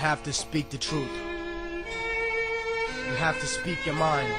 have to speak the truth. You have to speak your mind.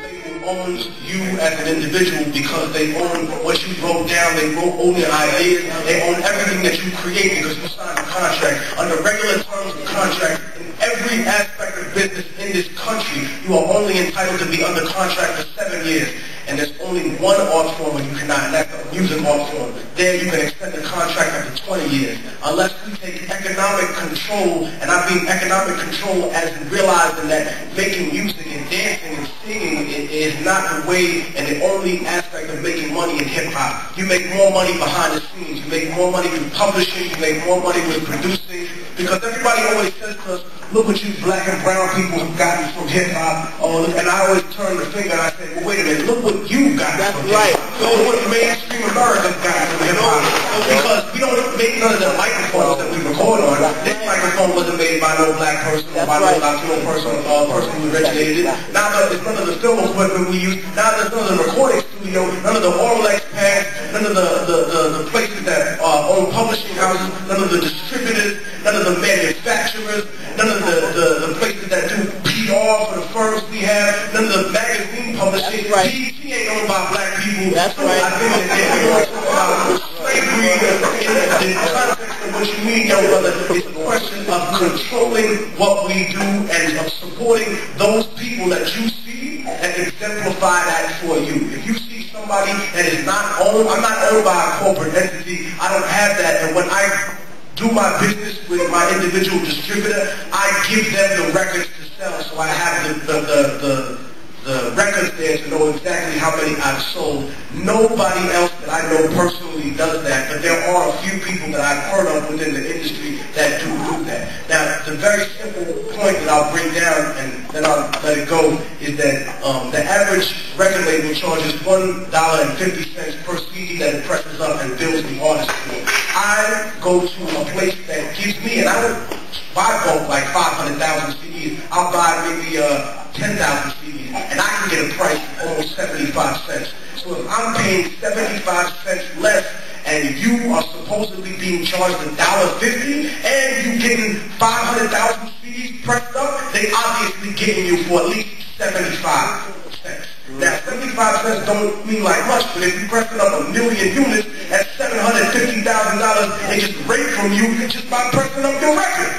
They own you as an individual because they own what you wrote down, they own your ideas, they own everything that you create because you signed a contract. Under regular terms of contract, in every aspect of business in this country, you are only entitled to be under contract for seven years. And there's only one art form where you cannot, and that's the music art form. There you can extend the contract to 20 years. Unless we take economic control, and I mean economic control as in realizing that making music and dancing and singing is not the way and the only aspect of making money in hip hop. You make more money behind the scenes. You make more money with publishing. You make more money with producing. Because everybody always says to us, look what you black and brown people have gotten from hip hop. Oh, and I always turn the finger and I say, well, wait a minute, look what you got That's from right. hip hop. Look what mainstream America got from hip hop. Because we don't make none of the microphones that we record on. This microphone wasn't made by no black person or by right. no Latino person, uh, person who originated it. Now it's none of the film equipment we use. Now there's none of the recording studio, none of the Auralex pads, none of the, the, the, the places that uh, own publishing houses, none of the distributors, none of the manufacturers, none of the, the, the places that do PR for the firms we have, none of the magazine publishing. That's right. BET ain't owned by black people. That's so right. I think that they don't talk about slavery in the context of what you mean, young brother. It's a question of controlling what we do and of supporting those people that you see and exemplify that for you. If you see somebody that is not owned, I'm not owned by a corporate entity. I don't have that. And when I do my business with my individual distributor, I give them the records to sell. So I have the, the, the, the the records there to know exactly how many I've sold. Nobody else that I know personally does that, but there are a few people that I've heard of within the industry that do do that. Now, the very simple point that I'll bring down and then I'll let it go is that um, the average record label charges $1.50 per CD that it presses up and bills the artist for. I go to a place that gives me, and I don't buy bulk like 500,000 CDs. I'll buy maybe uh, 10,000 CDs, and I can get a price of almost 75 cents. So if I'm paying 75 cents less, and you are supposedly being charged a dollar fifty, and you're getting 500,000 CDs pressed up, they obviously getting you for at least 75 cents. Now, 75 cents don't mean like much, but if you're pressing up a million units at $750,000, they just rape from you just by pressing up your record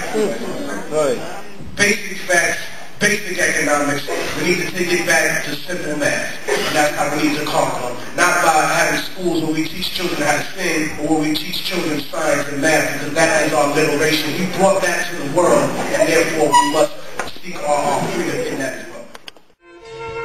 Right. basic facts, basic economics. We need to take it back to simple math. And that's how we need to conquer. Not by having schools where we teach children how to sing or where we teach children science and math because that is our liberation. We brought that to the world and therefore we must seek our, our freedom in that as well.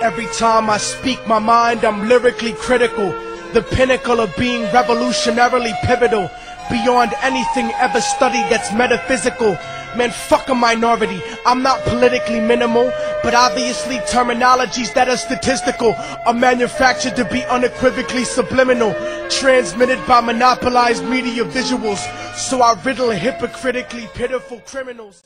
Every time I speak my mind, I'm lyrically critical. The pinnacle of being revolutionarily pivotal. Beyond anything ever studied that's metaphysical. Man, fuck a minority. I'm not politically minimal, but obviously terminologies that are statistical are manufactured to be unequivocally subliminal. Transmitted by monopolized media visuals. So I riddle hypocritically pitiful criminals.